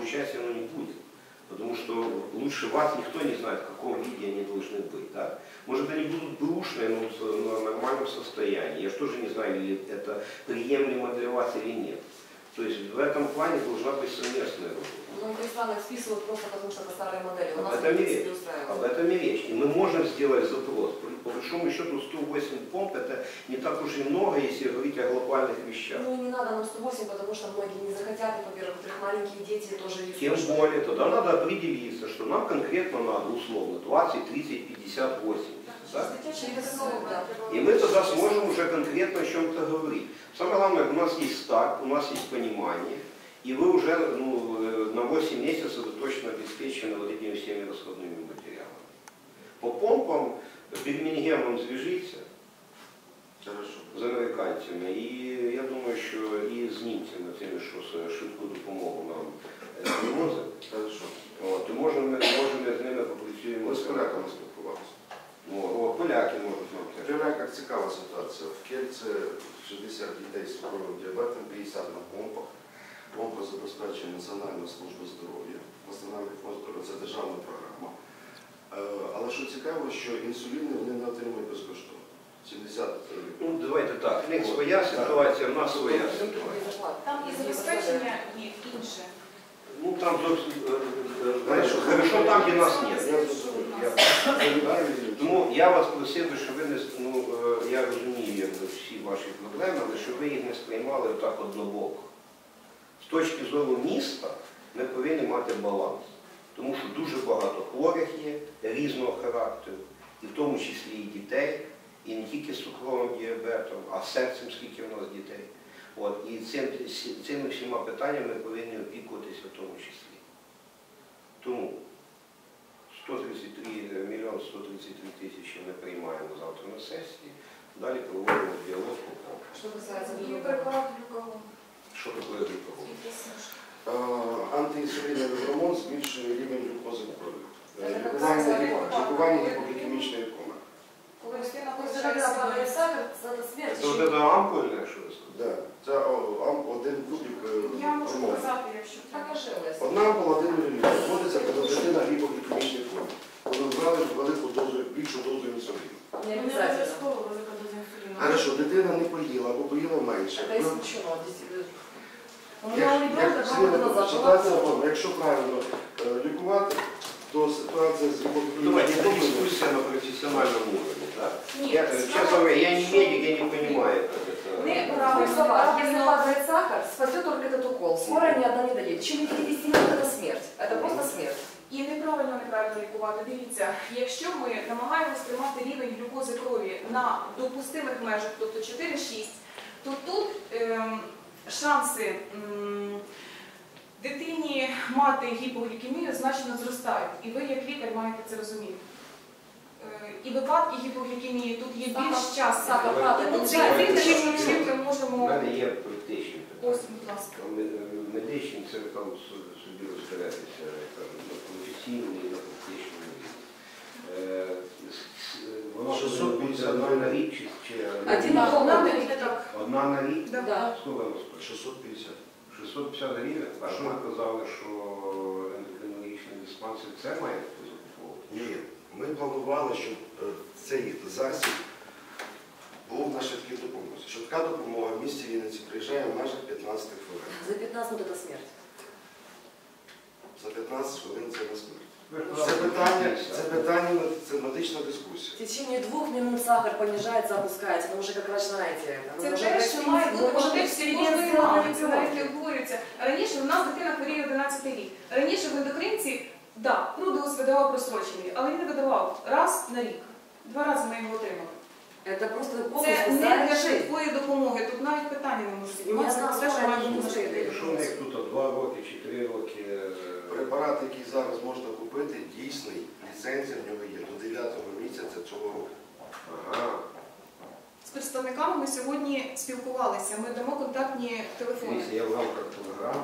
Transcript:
участия оно не будет. Потому что лучше вас никто не знает, в каком виде они должны быть. Да? Может, они будут бэушные, но в нормальном состоянии. Я же тоже не знаю, это приемлемо для вас или нет. То есть в этом плане должна быть совместная работа. Многие страны их списывают просто потому, что это старые модели. У Об нас этом и речь. Об этом и речь. И мы можем сделать запрос. По большому счету 108 помп это не так уж и много, если говорить о глобальных вещах. Ну и не надо нам 108, потому что многие не захотят, и, во-первых, во-вторых, маленькие дети тоже есть. Тем более, тогда надо определиться, что нам конкретно надо, условно, 20, 30, 50, 80. Да? Через суд, да. И мы тогда сможем уже конкретно о чем-то говорить. Самое главное, у нас есть старт, у нас есть понимание, и вы уже ну, э, на 8 месяцев вы точно обеспечены вот этими всеми расходными материалами. По помпам Бірмінгемом зв'яжіться Хорошо. з американцями, і я думаю, що і з німцями, тими, що с- швидку допомогу нам е, привозять. Хорошо. От, і можемо, можемо з ними попрацюємо. Ми з поляками спілкувалися. Ну, поляки можуть теж. В поляках цікава ситуація. В Кельце 60 дітей з цукровим діабетом, 50 на помпах. Помпа забезпечує Національна служба здоров'я. Національна служба здоров'я це державна програма. Е, Але що цікаво, що інсуліни вони не отримують безкоштовно. 70 Ну, давайте так, в них своя ситуація, в нас своя ситуація. Там і забезпечення, і інше. Ну там зовсім е, е, знаєш, хорошо там, де нас нет. Я. Я- Я вас просив би, щоб ви не ну, е, я розумію якби, всі ваші проблеми, але щоб ви їх не сприймали отак однобоко. З точки зору міста ми повинні мати баланс. Тому що дуже багато хворих є різного характеру, і в тому числі і дітей, і не тільки з цукровим діабетом, а серцем, скільки в нас дітей. От, і цим, цими всіма питаннями ми повинні опікуватися в тому числі. Тому 133 мільйон 133 тисячі ми приймаємо завтра на сесії, далі проводимо діалог по поводу. Що касається препарат глюкагон. Що таке глюкагон? Е, Антиінсуліновий гормон збільшує рівень глюкози в крові. Е, Лікування, гіпоглікемічної коми. Коли людина сахар, смерть. Це от це ампульне, що ви сказали? Да. Це один кубик е, Я можу гормону. показати, якщо. Покажи, Леся. Одна ампула 1 мл вводиться, Хорошо, дитина не поїла або поїла менше. Это исключено. действительно. У Як- меня у як ребенка два слідує, года назад была ситуація норма. Якщо правильно е, лікувати, то ситуація з Давайте, гіпоглікемічною это комою дискуссия на профессиональном уровне, да? Ні, Я, справа- честно говоря, я не медик, я не понимаю, как это... Не, Ну, правильно, собак, Если правильно. падает сахар, спасет только этот укол. Скоро ни одна не доедет. В течение 50 неправильно лікувати. Дивіться, якщо ми намагаємось тримати рівень глюкози крові на допустимих межах, тобто 4-6, то тут ем, шанси м, дитині мати гіпоглікемію значно зростають. І ви, як лікар, маєте це розуміти. Е, І випадки гіпоглікемії тут є більш часто. падає, Тому тут це жаль. є те, У мене є питання. Ось, будь ласка. Ме- Медичні це ви там су- собі розберетеся, я кажу, на професійному і на практичному рівні. Е, Воно 150 одна на рік чи, чи Один Так, на не рік. так. одна на рік? Да. Да. Сколько воно стоїть? 650. 650 гривень? А що ви казали, що ендокринологічний диспансер це має закуповувати? Ні, ми планували, щоб е, цей засіб був на швидкій допомозі. Швидка допомога в місті Вінниці приїжджає в межах 15 хвилин. За 15 минут это смерть. За 15 хвилин це не смерть. Ви ж Це казали, питання, 50. це питання, це медична В дискусія. течение двух минут сахар понижается, опускается. Вы уже как врач знаете это. Це Вы уже те, врач що знаете, має вы бути можете в в кожної середине мамі, це навіть обговорюється. Раніше у нас дитина хворіє 11 рік. Раніше в ендокринці, да, Прудеус видавав просрочений, але він не видавав раз на рік. Два рази ми його отримали. Это просто полностью Це не для спасает швидкої допомоги. Тут навіть питання не може І м'ясна. Те, що скоро має не бути може швидкої йти. Що в них тут 2 роки чи 3 роки? е, Препарат, який зараз можна купити, дійсний, ліцензія в нього є до 9 місяця цього року. Ага. З представниками ми сьогодні спілкувалися. Ми дамо контактні телефони. Дивіться, я в рамках програми,